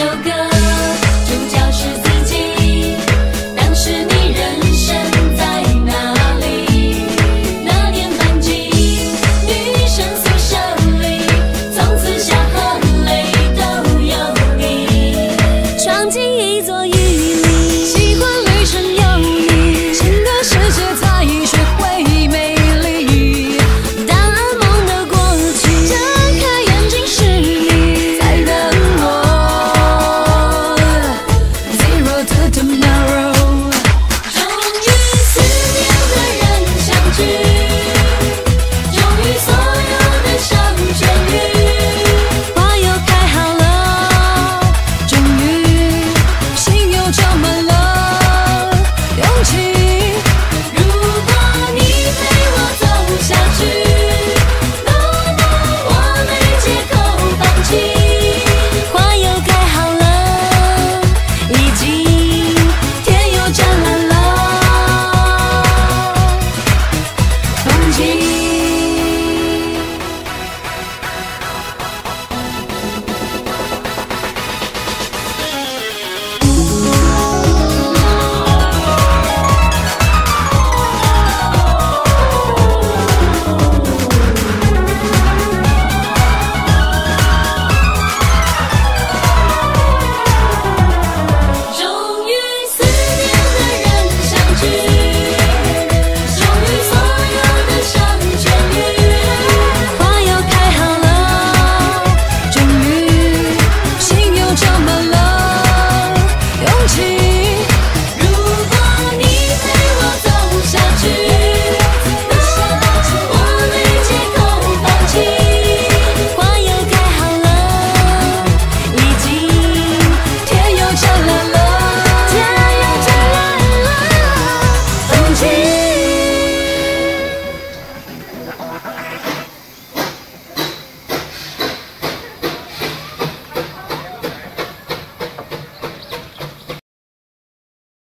sugar.